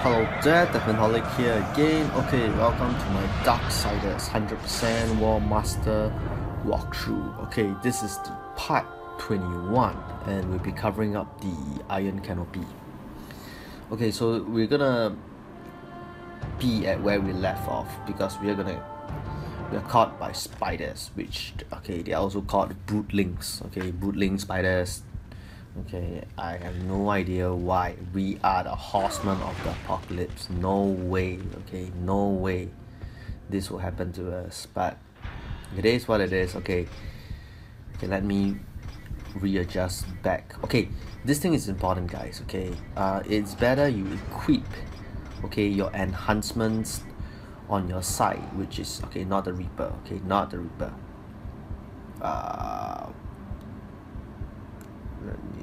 Hello there, Devlinholic here again. Okay, welcome to my Darksiders 100% War Master walkthrough. Okay, this is the part 21 and we'll be covering up the Iron Canopy. Okay, so we're gonna be at where we left off because we're gonna we're caught by spiders which okay they are also called broodlings okay broodling spiders Okay, I have no idea why we are the horsemen of the apocalypse. No way, okay, no way this will happen to us. But it is what it is, okay. Okay, let me readjust back. Okay, this thing is important, guys, okay. Uh, it's better you equip, okay, your enhancements on your side, which is, okay, not the Reaper, okay, not the Reaper. Uh,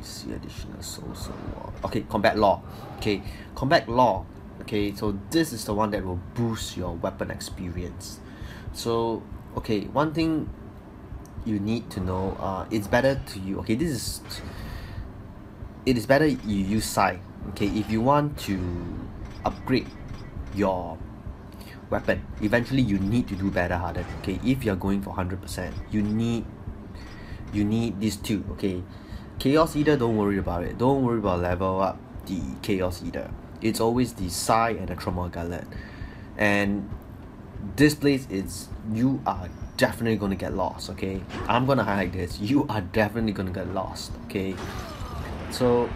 see additional social okay combat law. Okay combat law. Okay so this is the one that will boost your weapon experience. So okay one thing you need to know uh it's better to you okay this is it is better you use Sai okay if you want to upgrade your weapon eventually you need to do better harder okay if you're going for 100% you need you need these two okay Chaos Eater, don't worry about it. Don't worry about level up the Chaos Eater. It's always the Sai and the Tremor Gauntlet. And this place is, you are definitely gonna get lost, okay? I'm gonna highlight this. You are definitely gonna get lost, okay? So,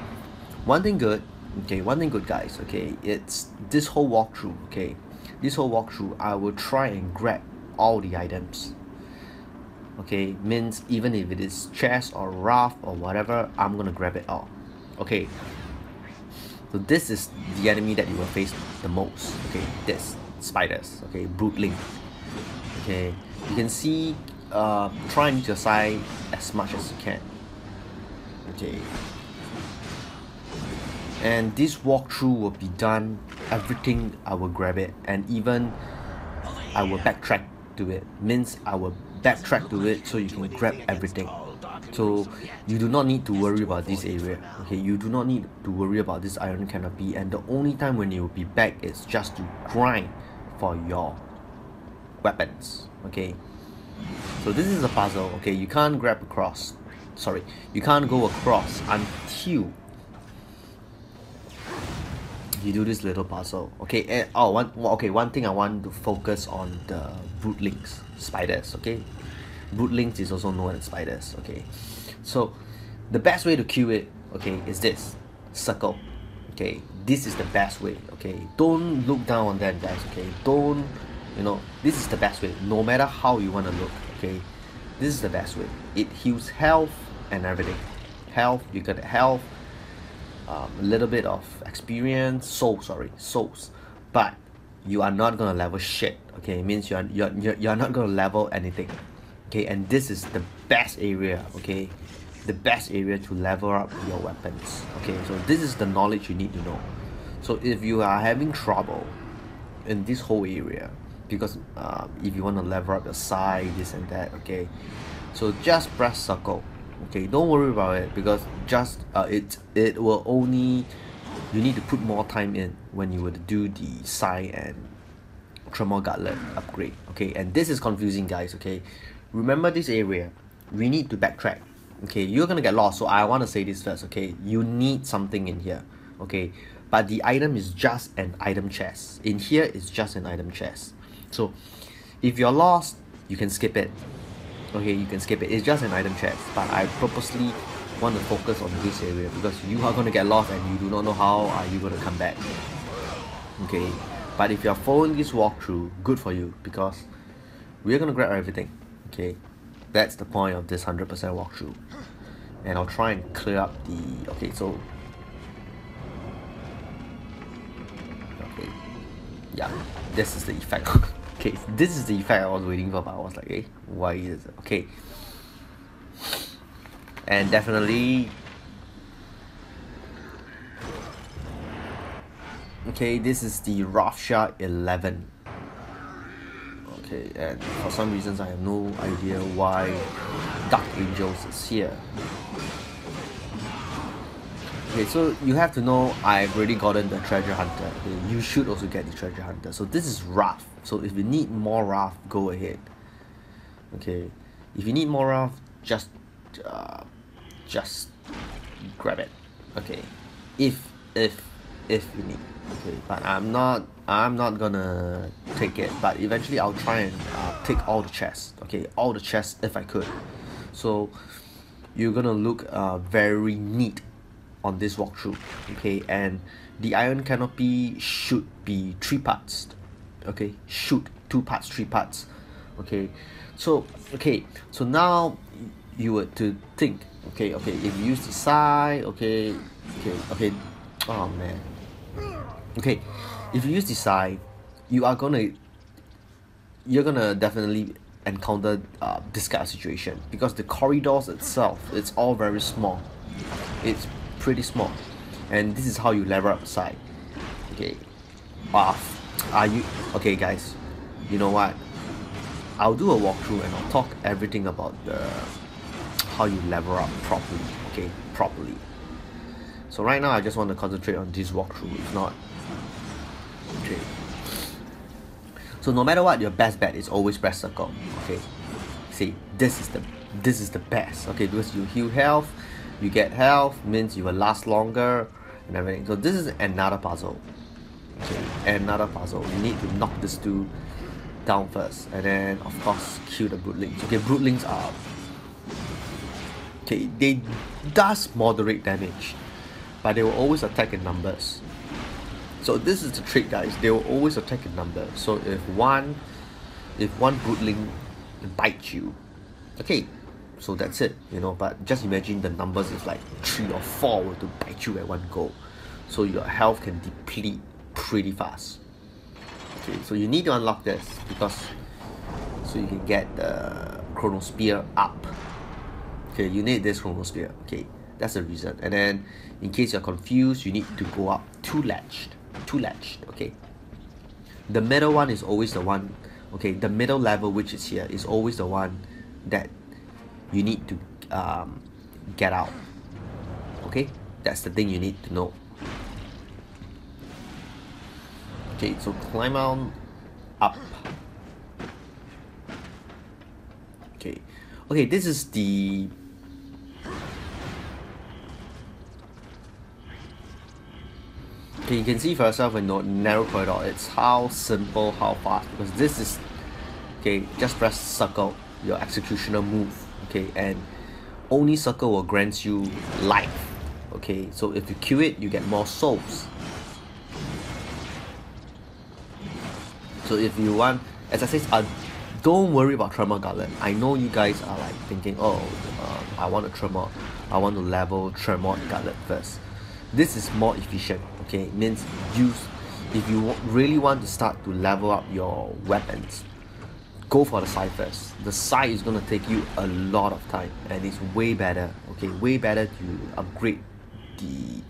one thing good, okay, one thing good guys, okay, it's this whole walkthrough, okay? This whole walkthrough, I will try and grab all the items okay means even if it is chest or raft or whatever I'm gonna grab it all. Okay. So this is the enemy that you will face the most. Okay this spiders. Okay broodling okay you can see uh, try and side as much as you can. Okay. And this walkthrough will be done everything I will grab it and even I will backtrack to it. Means I will backtrack to it so you can grab everything. So you do not need to worry about this area okay? You do not need to worry about this iron canopy and the only time when you will be back is just to grind for your weapons okay? So this is a puzzle okay? You can't grab across sorry you can't go across until you do this little puzzle okay? And oh one okay one thing i want to focus on the broodlings spiders okay? Broodlings is also known as spiders okay? So the best way to kill it okay is this. Circle okay? This is the best way okay? Don't look down on them guys okay? Don't you know this is the best way no matter how you want to look okay? This is the best way. It heals health and everything. Health you get health um, a little bit of experience soul sorry souls. But you are not gonna level shit okay? It means you're you're you're, you're not gonna level anything okay? And this is the best area okay? The best area to level up your weapons okay? So this is the knowledge you need to know. So if you are having trouble in this whole area because uh, if you want to level up your side this and that okay? So just press circle okay don't worry about it because just uh, it it will only you need to put more time in when you would do the Sai and Tremor Gauntlet upgrade okay? And this is confusing guys okay? Remember this area we need to backtrack okay? You're gonna get lost so I want to say this first okay? You need something in here okay? But the item is just an item chest. In here is just an item chest. So if you're lost you can skip it okay you can skip it. It's just an item chest but I purposely want to focus on this area because you are going to get lost and you do not know how are you going to come back. Okay but if you're following this walkthrough good for you because we're going to grab everything. Okay that's the point of this 100% walkthrough. And I'll try and clear up the okay so okay yeah this is the effect okay this is the effect I was waiting for but I was like hey why is it? Okay. And definitely okay this is the Wrathshard 11 okay and for some reasons I have no idea why Dark Angels is here okay so you have to know I've already gotten the treasure hunter. You should also get the treasure hunter. So this is rough. So if you need more rough go ahead. Okay if you need more rough just uh, just grab it. Okay if if if you need. Okay but I'm not I'm not gonna take it. But eventually I'll try and uh, take all the chests. Okay all the chests if I could. So you're gonna look uh, very neat on this walkthrough okay? And the iron canopy should be three parts okay? Should two parts three parts okay? So okay so now you were to think okay okay if you use the side okay okay okay oh man. Okay if you use the side you are gonna you're gonna definitely encounter uh, this kind of situation because the corridors itself it's all very small. It's pretty small. And this is how you level up side. Okay. Off are you okay guys. You know what? I'll do a walkthrough and I'll talk everything about the how you level up properly okay properly. So right now I just want to concentrate on this walkthrough. If not okay. So no matter what your best bet is always press circle okay. See this is the this is the best okay because you heal health you get health means you will last longer and everything. So this is another puzzle. Okay another puzzle. You need to knock this two down first and then of course kill the broodlings okay broodlings are okay they does moderate damage but they will always attack in numbers. So this is the trick guys. They will always attack in numbers. So if one if one broodling bites you okay so that's it you know but just imagine the numbers is like three or four were to bite you at one go. So your health can deplete pretty fast. Okay. So you need to unlock this because so you can get the chronosphere up. Okay you need this chronosphere. Okay that's the reason. And then in case you're confused you need to go up two latched. two latched, okay? The middle one is always the one okay the middle level which is here is always the one that you need to um, get out. Okay? That's the thing you need to know. Okay so climb on up. Okay. Okay this is the okay you can see for yourself in the narrow corridor it's how simple how fast because this is okay just press circle your executioner move okay and only circle will grant you life okay? So if you kill it you get more souls. So if you want as I said uh, don't worry about tremor gauntlet. I know you guys are like thinking oh uh, I want a tremor I want to level tremor gauntlet first. This is more efficient okay? It means use if you really want to start to level up your weapons go for the side first. The side is gonna take you a lot of time and it's way better okay? Way better to upgrade the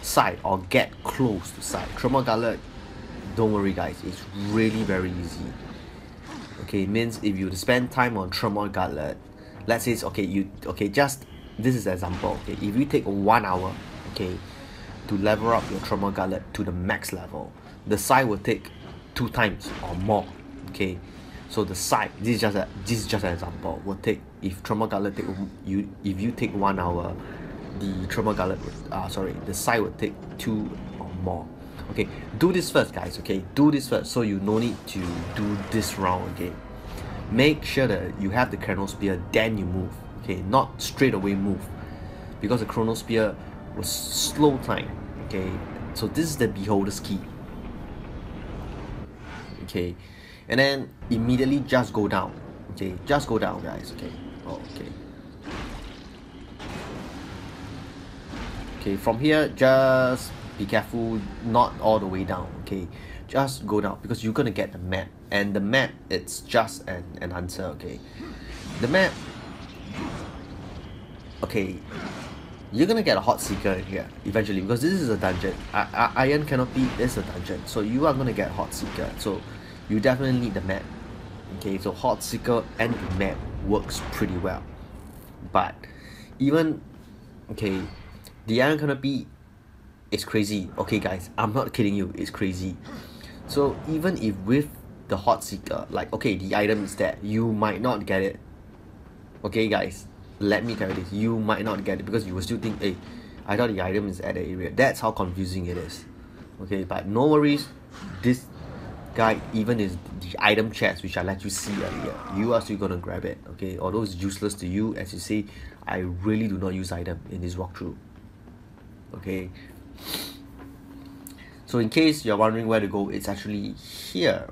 side or get close to side. Tremor gauntlet don't worry guys. It's really very easy okay? Means if you spend time on tremor gauntlet let's say it's okay you okay just this is example okay? If you take one hour okay to level up your tremor gauntlet to the max level the side will take two times or more okay so the side this is just a this is just an example. Will take if tremor gauntlet take you if you take one hour the tremor would uh sorry the side would take two or more. Okay do this first guys okay? Do this first so you no need to do this round again. Make sure that you have the chronosphere then you move okay? Not straight away move because the chronosphere was slow time okay? So this is the beholder's key okay and then immediately just go down. Okay just go down guys. Okay. Oh, okay. Okay from here just be careful not all the way down okay? Just go down because you're gonna get the map. And the map it's just an, an answer okay? The map okay you're gonna get a hot seeker here eventually because this is a dungeon. I, I, iron canopy is a dungeon. So you are gonna get hot seeker. So you definitely need the map. Okay so hot seeker and the map works pretty well. But even okay the iron canopy it's crazy. Okay guys I'm not kidding you it's crazy. So even if with the hot seeker like okay the item is there you might not get it okay guys let me tell you this you might not get it because you will still think hey I thought the item is at the area. That's how confusing it is. Okay but no worries this guide even is the item chest which I let you see earlier you are still gonna grab it okay? Although it's useless to you as you see I really do not use item in this walkthrough okay? So in case you're wondering where to go it's actually here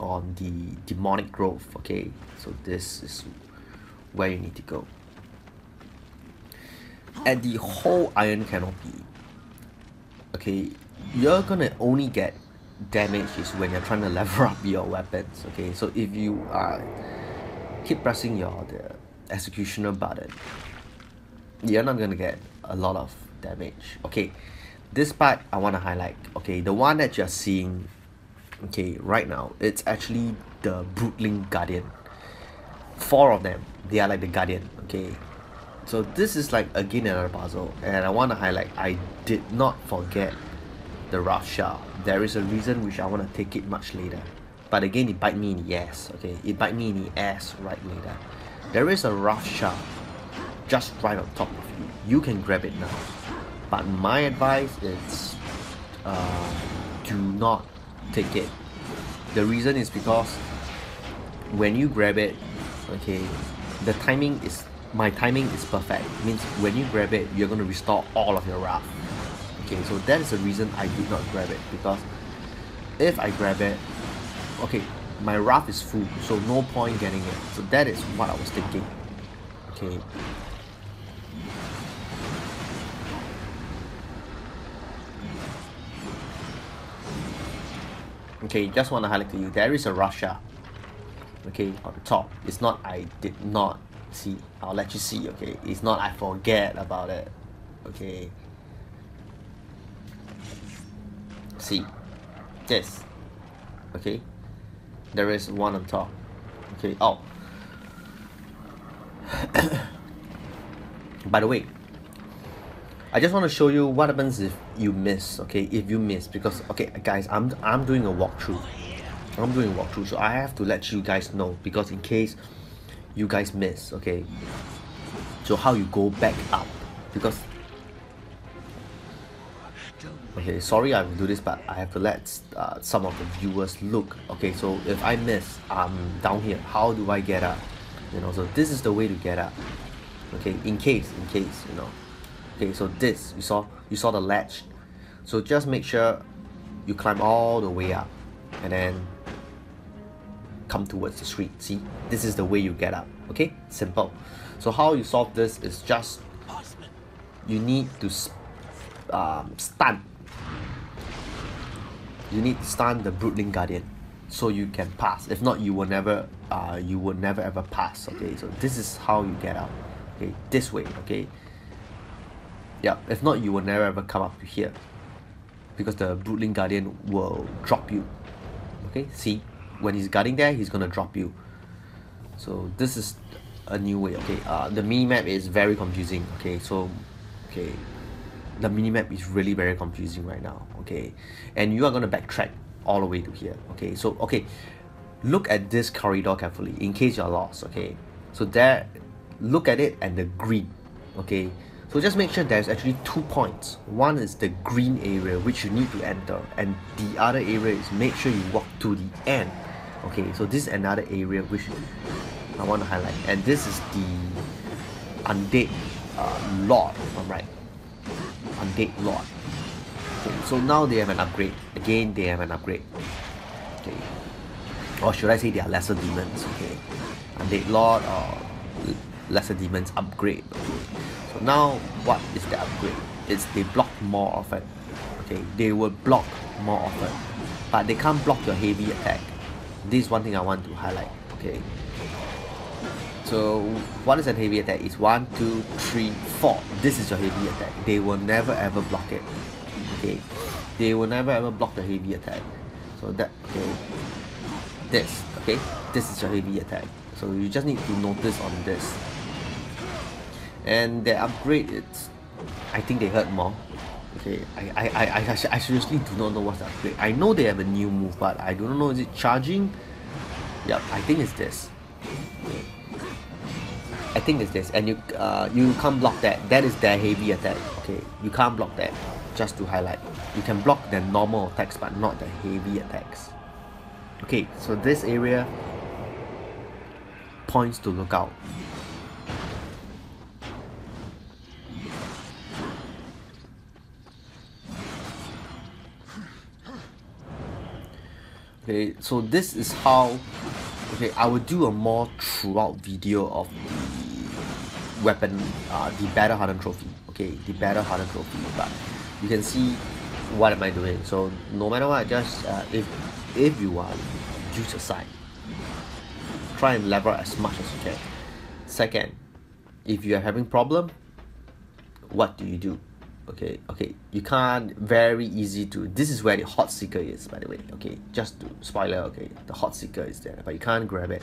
on the demonic grove okay? So this is where you need to go. At the whole iron canopy okay? You're gonna only get damage is when you're trying to level up your weapons okay? So if you are keep pressing your the executioner button you're not gonna get a lot of damage okay? This part I want to highlight okay? The one that you're seeing okay right now it's actually the Broodling Guardian. Four of them they are like the Guardian okay? So this is like again another puzzle and I want to highlight I did not forget the Rasha there is a reason which I want to take it much later. But again it bite me in the ass okay? It bite me in the ass right later. There is a wrath shard just right on top of you. You can grab it now. But my advice is uh, do not take it. The reason is because when you grab it okay the timing is my timing is perfect. Means when you grab it you're going to restore all of your wrath okay so that is the reason I did not grab it because if I grab it okay my wrath is full so no point getting it. So that is what I was thinking. Okay. Okay just want to highlight to you there is a Russia. okay on the top. It's not I did not see. I'll let you see okay. It's not I forget about it okay see this okay. There is one on top. Okay. Oh. By the way I just want to show you what happens if you miss okay? If you miss because okay guys I'm I'm doing a walkthrough. I'm doing a walkthrough so I have to let you guys know because in case you guys miss okay? So how you go back up because okay sorry I will do this but I have to let uh, some of the viewers look. Okay so if I miss I'm down here. How do I get up you know so this is the way to get up okay in case in case you know. Okay so this you saw you saw the ledge so just make sure you climb all the way up and then come towards the street. See this is the way you get up okay simple. So how you solve this is just you need to um, stun you need to stun the Broodling Guardian so you can pass. If not you will never uh, you will never ever pass okay? So this is how you get out okay? This way okay? Yeah if not you will never ever come up to here because the Broodling Guardian will drop you okay? See when he's guarding there he's gonna drop you. So this is a new way okay? Uh, the mini map is very confusing okay? So okay the mini map is really very confusing right now okay and you are gonna backtrack all the way to here okay so okay look at this corridor carefully in case you're lost okay so there look at it and the green okay so just make sure there's actually two points. One is the green area which you need to enter and the other area is make sure you walk to the end. Okay, so this is another area which I want to highlight and this is the undead uh, lord if I'm right. Undead lord. Okay, so now they have an upgrade. Again, they have an upgrade. Okay. Or should I say they are lesser demons, okay. Undead lord or lesser demons upgrade. Okay now what is the upgrade it's they block more often okay they will block more often but they can't block your heavy attack this is one thing I want to highlight okay so what is a heavy attack? It's one two three four. This is your heavy attack. They will never ever block it. Okay. They will never ever block the heavy attack. So that okay. This okay. This is your heavy attack. So you just need to notice on this. And the upgrade it's I think they hurt more. Okay, I, I, I, I, I seriously do not know what's the upgrade. I know they have a new move, but I don't know is it charging? Yep, I think it's this. Okay. I think it's this, and you uh, you can't block that. That is their heavy attack. Okay, you can't block that. Just to highlight, you can block the normal attacks, but not the heavy attacks. Okay, so this area points to look out. okay so this is how okay I will do a more throughout video of weapon uh, the battle hardened trophy okay? The battle hardened trophy but you can see what am I doing. So no matter what just uh, if if you are use a side try and level as much as you can. Second if you are having problem what do you do okay okay you can't very easy to this is where the hot seeker is by the way okay just to spoiler okay the hot seeker is there but you can't grab it.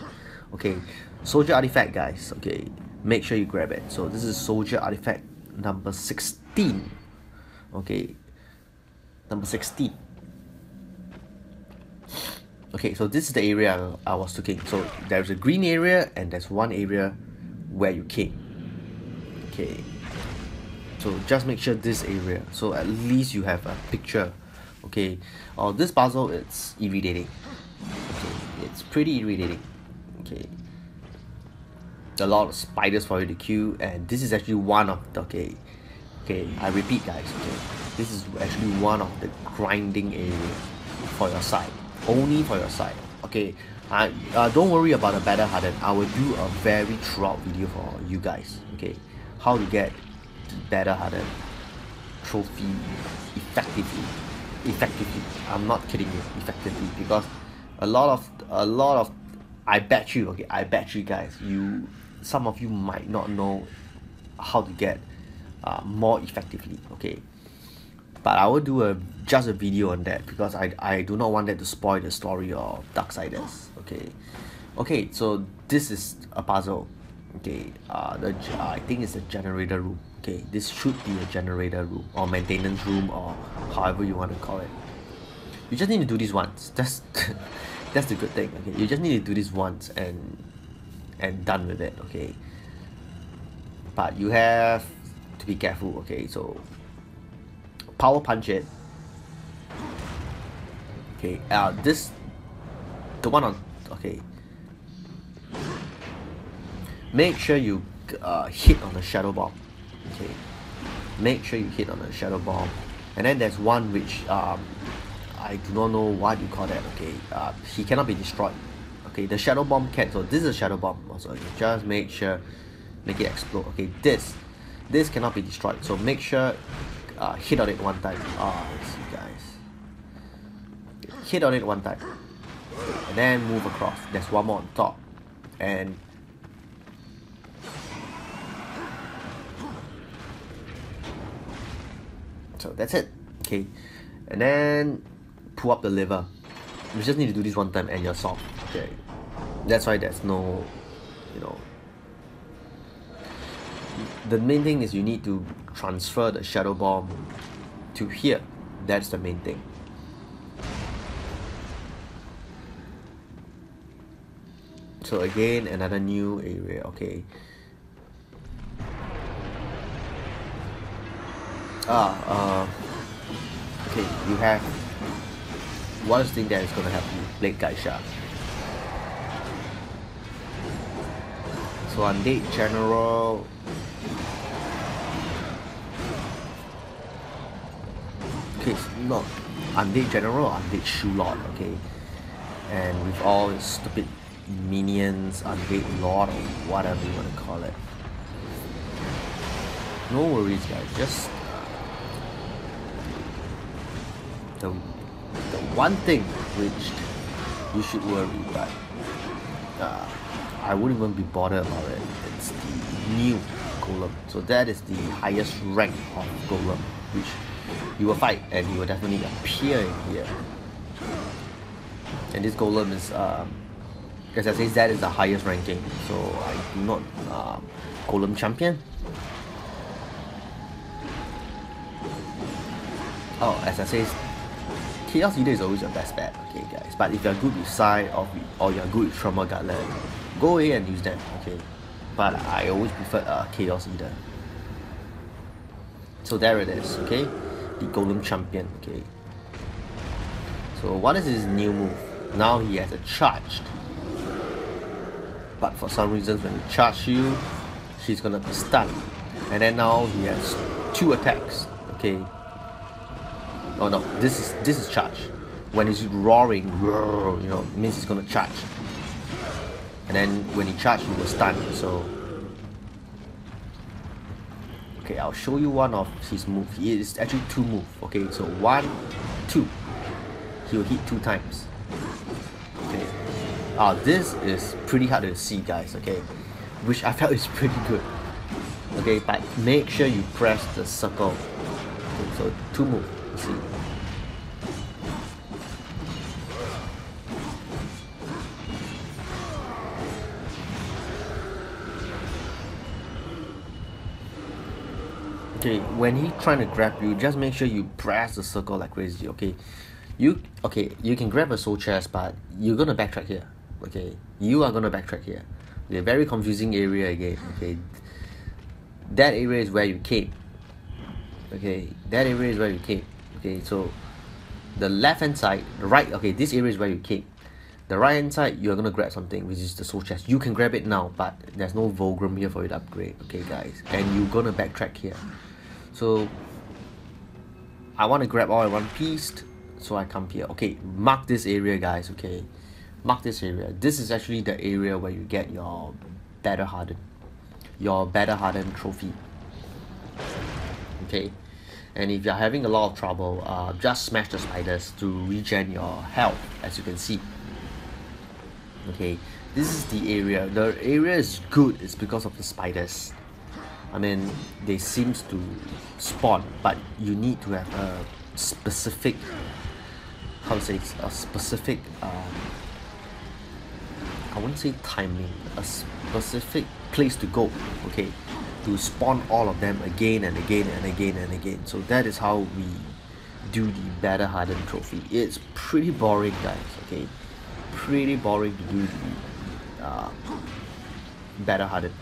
Okay soldier artifact guys okay make sure you grab it. So this is soldier artifact number 16 okay number 16 okay so this is the area I was looking. So there's a green area and there's one area where you came. Okay so just make sure this area so at least you have a picture okay? Oh this puzzle it's irritating. Okay it's pretty irritating okay? A lot of spiders for you to kill and this is actually one of the okay okay I repeat guys okay? This is actually one of the grinding area for your side only for your side okay? I uh, don't worry about the battle hardened. I will do a very throughout video for you guys okay? How to get battle hardened trophy effectively. Effectively. I'm not kidding you. Effectively. Because a lot of a lot of I bet you okay I bet you guys you some of you might not know how to get uh, more effectively okay? But I will do a just a video on that because I, I do not want that to spoil the story of Darksiders okay? Okay so this is a puzzle okay? Uh, the uh, I think it's a generator room okay this should be a generator room or maintenance room or however you want to call it. You just need to do this once. That's that's the good thing okay? You just need to do this once and and done with it okay? But you have to be careful okay? So power punch it. Okay uh this the one on okay. Make sure you uh, hit on the shadow bomb okay. Make sure you hit on the shadow bomb. And then there's one which um, I do not know what you call that okay? Uh, he cannot be destroyed. Okay the shadow bomb can so this is a shadow bomb also. Okay, just make sure make it explode okay? This this cannot be destroyed. So make sure uh, hit on it one time. Ah oh, see guys. Hit on it one time. And then move across. There's one more on top. And so that's it. Okay. And then pull up the lever you just need to do this one time and you're solved okay. That's why there's no you know. The main thing is you need to transfer the shadow bomb to here. That's the main thing. So again another new area. Okay ah uh okay you have one thing that is gonna help you Blade Geyser so undead general okay it's not undead general undead Shulot okay? And with all the stupid minions undead lord or whatever you want to call it. No worries guys just the, the one thing which you should worry but uh, I wouldn't even be bothered about it. It's the new golem. So that is the highest rank of golem which you will fight and he will definitely appear in here. And this golem is um, as I say that is the highest ranking. So I do not uh, golem champion. Oh as I say Chaos Eater is always your best bet okay guys. But if you're good with Sai or, or you're good with Tremor Gauntlet go ahead and use them okay? But I always prefer uh, Chaos Eater. So there it is okay? The Golem Champion okay? So what is his new move? Now he has a charged. But for some reasons when he charge you he's gonna be stunned. And then now he has two attacks okay oh no this is this is charge. When he's roaring you know means he's gonna charge. And then when he charge he will stun so. Okay I'll show you one of his move. It is actually two move okay? So one two. He will hit two times. Okay. Ah this is pretty hard to see guys okay? Which I felt is pretty good. Okay but make sure you press the circle. Okay, so two move okay when he trying to grab you just make sure you press the circle like crazy okay? You okay you can grab a soul chest but you're gonna backtrack here okay? You are gonna backtrack here. A very confusing area again okay? That area is where you came okay? That area is where you came okay so the left hand side the right okay this area is where you came the right hand side you're gonna grab something which is the soul chest. You can grab it now but there's no Vulgrim here for you to upgrade okay guys. And you're gonna backtrack here. So I want to grab all in one piece so I come here. Okay mark this area guys okay. Mark this area. This is actually the area where you get your better hardened your battle hardened trophy. Okay and if you're having a lot of trouble uh, just smash the spiders to regen your health as you can see. Okay this is the area. The area is good it's because of the spiders. I mean they seems to spawn but you need to have a specific how to say a specific um, I wouldn't say timing a specific place to go okay to spawn all of them again and again and again and again. So that is how we do the battle hardened trophy. It's pretty boring guys okay? Pretty boring to do the uh, battle hardened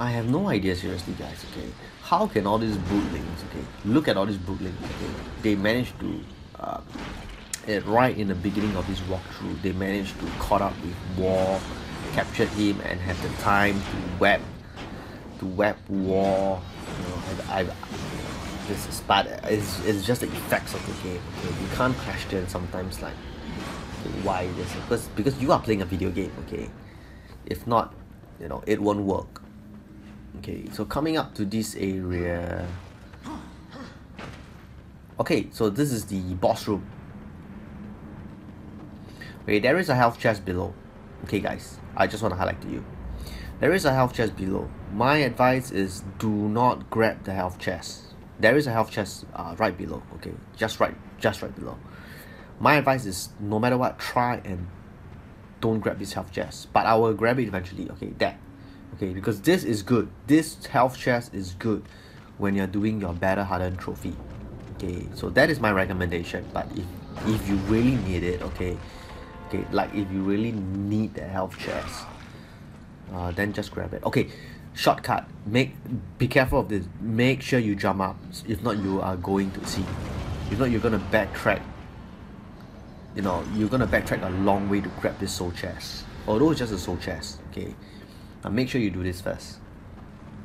I have no idea seriously guys okay? How can all these broodlings okay? Look at all these broodlings okay? They managed to uh, right in the beginning of this walkthrough they managed to caught up with War captured him and had the time to web to web War you know I, I this is it's, it's just the effects of the game okay? You can't question sometimes like why this because because you are playing a video game okay? If not you know it won't work okay so coming up to this area. Okay so this is the boss room. Okay there is a health chest below. Okay guys I just want to highlight to you. There is a health chest below. My advice is do not grab the health chest. There is a health chest uh, right below. Okay just right just right below. My advice is no matter what try and don't grab this health chest but I will grab it eventually. Okay that okay because this is good. This health chest is good when you're doing your battle hardened trophy. Okay so that is my recommendation. But if if you really need it okay okay like if you really need the health chest uh, then just grab it. Okay shortcut. Make be careful of this. Make sure you jump up. If not you are going to see. If not you're gonna backtrack. You know you're gonna backtrack a long way to grab this soul chest. Although it's just a soul chest okay uh, make sure you do this first.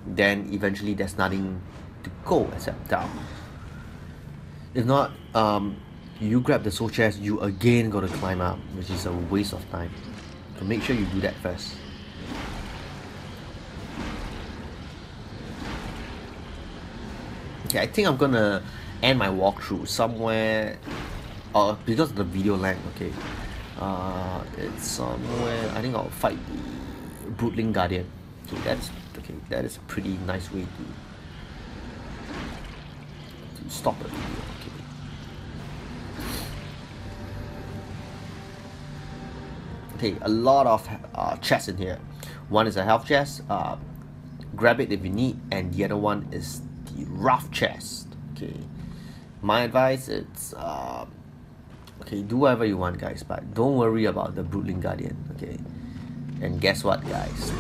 Then eventually there's nothing to go except down. If not um, you grab the soul chest you again gotta climb up which is a waste of time. So make sure you do that first. Okay I think I'm gonna end my walkthrough somewhere uh, because of the video length okay. Uh, it's somewhere I think I'll fight the Broodling Guardian. Okay that's okay that is a pretty nice way to to stop video okay. Okay a lot of uh, chests in here. One is a health chest uh, grab it if you need and the other one is the rough chest okay. My advice it's uh, okay do whatever you want guys but don't worry about the broodling guardian okay and guess what guys?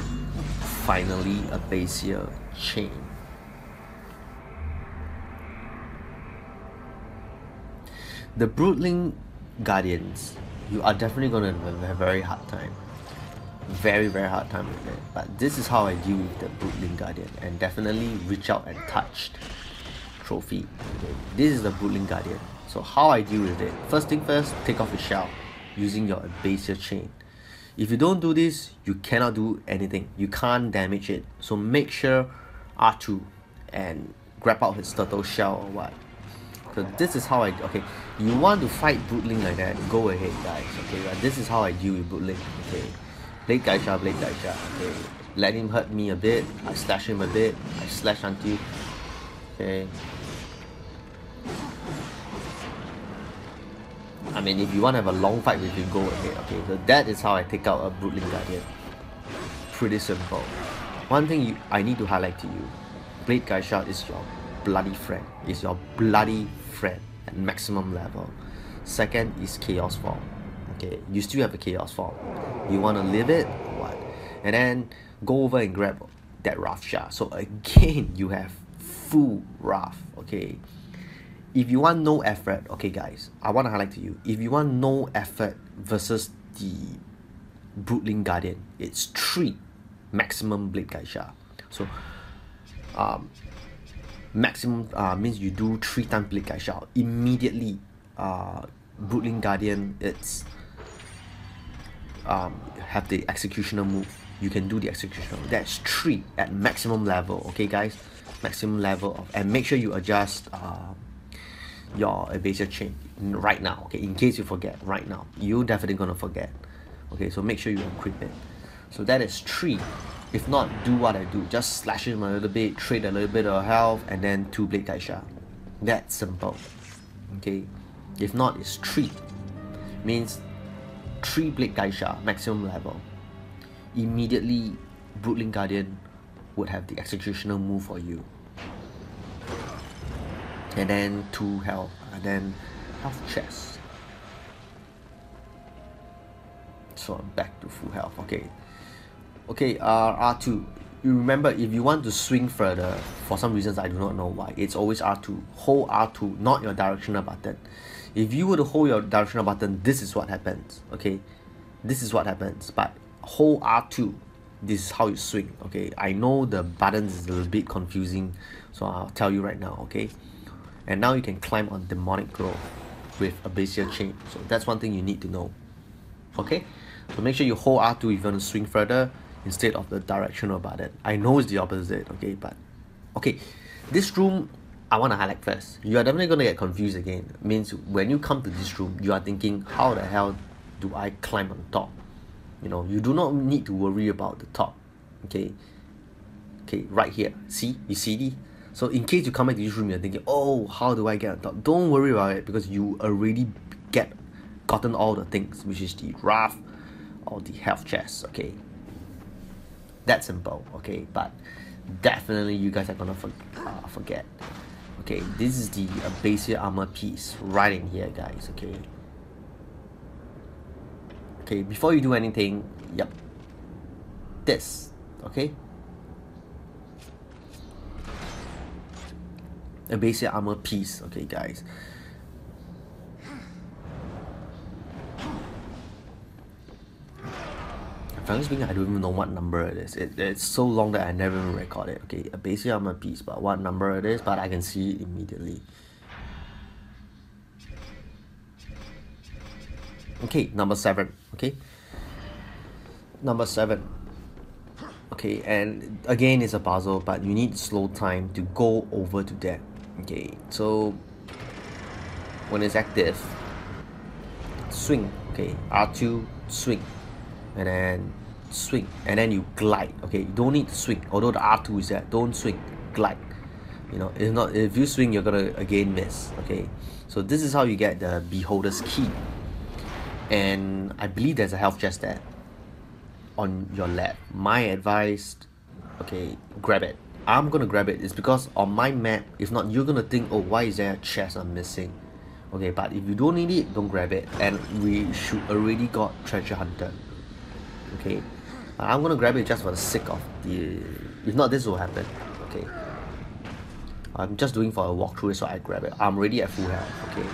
Finally a Abyssal chain. The broodling guardians you are definitely going to have a very hard time. Very very hard time with it. But this is how I deal with the broodling guardian. And definitely reach out and touched trophy. Okay this is the broodling guardian. So how I deal with it? First thing first take off your shell using your Abyssal chain if you don't do this you cannot do anything you can't damage it so make sure R2 and grab out his turtle shell or what so this is how I okay you want to fight broodling like that go ahead guys okay this is how I deal with broodling okay Blade Geyser, Blade Geyser. Okay. Let him hurt me a bit. I slash him a bit. I slash until. Okay. I mean, if you want to have a long fight with him, go ahead. Okay, so that is how I take out a Broodling Guardian. Pretty simple. One thing you, I need to highlight to you Blade Geyser is your bloody friend. Is your bloody friend at maximum level. Second is Chaos Form okay you still have a chaos form you want to live it what and then go over and grab that shard so again you have full rough okay if you want no effort okay guys i want to highlight to you. If you want no effort versus the broodling guardian it's three maximum blade geyser so um maximum uh, means you do three times blade geyser immediately uh broodling guardian it's um, have the executioner move. You can do the executioner. That's three at maximum level okay guys? Maximum level of and make sure you adjust uh, your Abyssal chain right now okay? In case you forget right now. You definitely gonna forget okay? So make sure you equip it. So that is three. If not do what I do. Just slash him a little bit trade a little bit of health and then two blade Geyser that simple okay? If not it's three. Means 3 Blade Geyser maximum level, immediately Broodling Guardian would have the executioner move for you. And then 2 health, and then half chest. So I'm back to full health, okay. Okay, uh, R2. You remember, if you want to swing further, for some reasons I do not know why, it's always R2. Hold R2, not your directional button if you were to hold your directional button this is what happens okay this is what happens but hold R2 this is how you swing okay I know the buttons is a little bit confusing so I'll tell you right now okay and now you can climb on demonic growth with a Abyssal chain so that's one thing you need to know okay so make sure you hold R2 if you want to swing further instead of the directional button I know it's the opposite okay but okay this room I want to highlight first. You are definitely going to get confused again. Means when you come to this room, you are thinking, how the hell do I climb on top? You know, you do not need to worry about the top. Okay. Okay, right here. See? You see this? So in case you come back to this room, you're thinking, oh, how do I get on top? Don't worry about it because you already get gotten all the things, which is the rough or the health chest. Okay. That simple. Okay, but definitely you guys are gonna for, uh, forget okay this is the uh, basic armor piece right in here guys okay okay before you do anything yep this okay a basic armor piece okay guys frankly speaking, I don't even know what number it is. It, it's so long that I never even record it. Okay, basically I'm a piece, but what number it is, but I can see it immediately. Okay, number seven. Okay, number seven. Okay, and again, it's a puzzle, but you need slow time to go over to that. Okay, so when it's active, swing okay R2 swing and then swing and then you glide okay? You don't need to swing although the R2 is there don't swing glide. You know if not if you swing you're gonna again miss okay? So this is how you get the beholder's key. And I believe there's a health chest there on your lap my advice okay grab it I'm gonna grab it. It's because on my map if not you're gonna think oh why is there a chest I'm missing? Okay but if you don't need it don't grab it. And we should already got treasure hunter. Okay? I'm gonna grab it just for the sake of the if not this will happen. Okay? I'm just doing for a walkthrough so I grab it. I'm already at full health. Okay?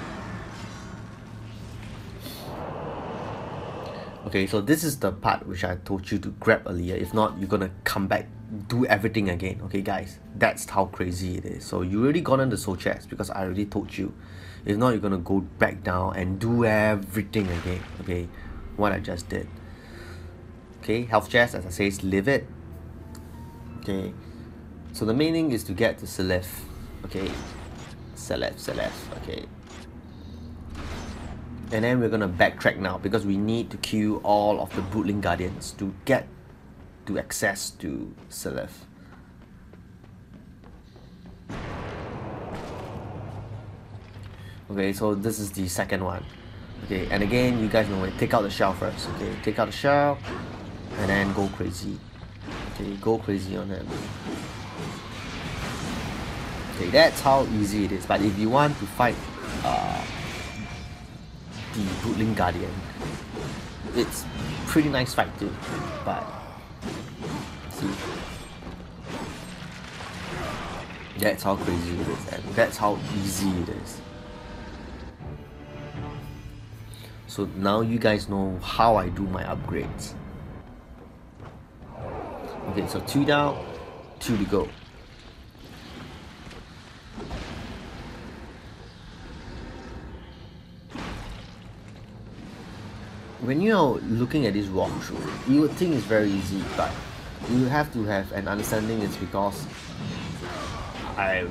Okay so this is the part which I told you to grab earlier. If not you're gonna come back do everything again okay guys? That's how crazy it is. So you already gotten the soul chest because I already told you. If not you're gonna go back down and do everything again okay? What I just did. Okay health chest as I say live it okay. So the main thing is to get to Seliph okay? Seliph Seliph okay. And then we're gonna backtrack now because we need to kill all of the Broodling Guardians to get to access to Seliph. Okay, so this is the second one. Okay, and again, you guys know it. Take out the shell first. Okay, take out the shell, and then go crazy. Okay, go crazy on them. Okay, that's how easy it is. But if you want to fight uh, the Broodling Guardian, it's pretty nice fight too. But that's how crazy it is, and that's how easy it is. So now you guys know how I do my upgrades. Okay, so two down, two to go. When you're looking at this walkthrough, you would think it's very easy, but you have to have an understanding it's because I,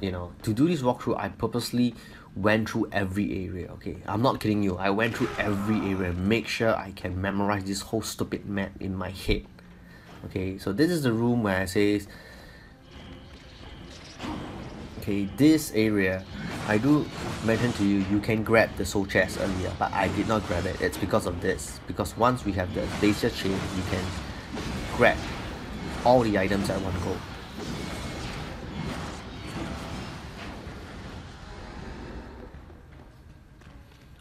you know, to do this walkthrough, I purposely went through every area, okay? I'm not kidding you. I went through every area, make sure I can memorize this whole stupid map in my head. Okay, so this is the room where I say, okay, this area I do mention to you, you can grab the soul chest earlier, but I did not grab it. It's because of this. Because once we have the laser chain, you can grab all the items at one go.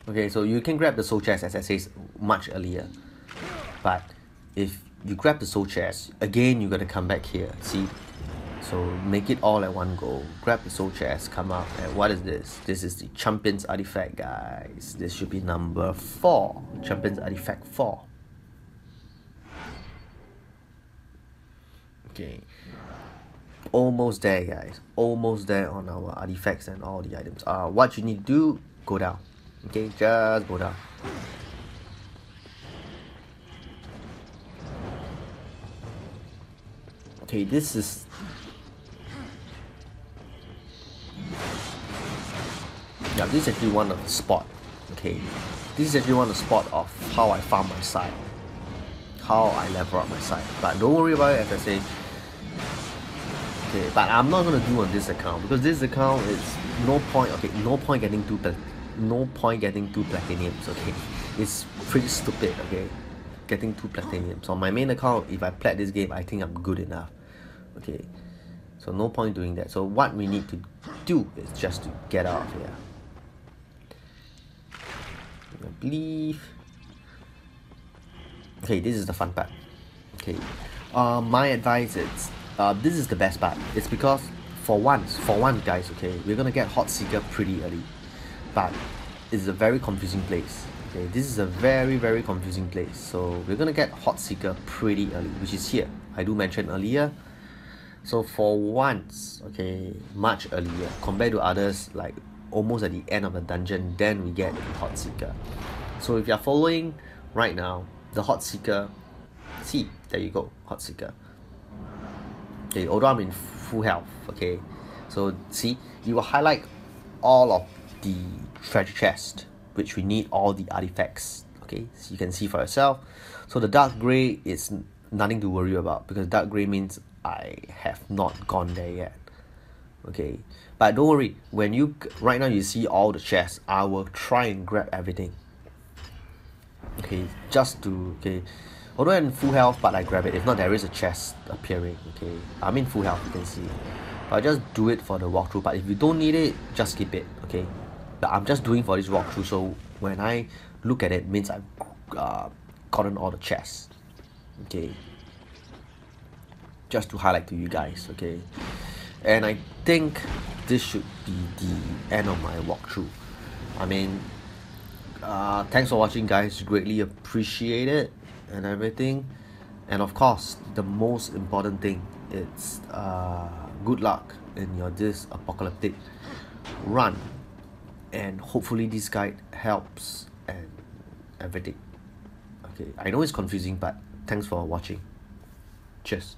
Okay, so you can grab the soul chest as I said much earlier. But if you grab the soul chest, again you're gonna come back here. See, so make it all at one go. Grab the soul chest, come up, and what is this? This is the Champion's Artifact, guys. This should be number 4. Champion's Artifact 4. Okay. Almost there, guys. Almost there on our artifacts and all the items. Uh, what you need to do, go down. Okay, just go down. Okay, this is yeah this is actually one of the spot okay this is actually one of the spot of how I farm my side how I level up my side but don't worry about it as I say okay but I'm not gonna do on this account because this account is no point okay no point getting two no point getting two platinums okay? It's pretty stupid okay? Getting two platinums. On my main account if I play this game I think I'm good enough okay? So no point doing that. So what we need to do is just to get out of here. I believe. Okay this is the fun part. Okay uh, my advice is uh, this is the best part. It's because for once for once guys okay we're gonna get hot seeker pretty early. But it's a very confusing place okay? This is a very very confusing place. So we're gonna get hot seeker pretty early which is here. I do mention earlier. So for once okay much earlier compared to others like almost at the end of the dungeon then we get the hot seeker. So if you're following right now the hot seeker see there you go hot seeker okay although I'm in full health okay? So see you will highlight all of the treasure chest which we need all the artifacts okay? So you can see for yourself. So the dark gray is nothing to worry about because dark gray means I have not gone there yet okay? But don't worry when you right now you see all the chests I will try and grab everything okay? Just to okay although I'm full health but I grab it. If not there is a chest appearing okay? I'm in full health you can see. But just do it for the walkthrough but if you don't need it just skip it okay? But I'm just doing for this walkthrough so when I look at it means I've uh, gotten all the chests okay? Just to highlight to you guys okay? And I think this should be the end of my walkthrough I mean uh, thanks for watching guys. Greatly appreciate it and everything. And of course the most important thing it's uh, good luck in your this apocalyptic run. And hopefully this guide helps and everything. Okay I know it's confusing but thanks for watching. Cheers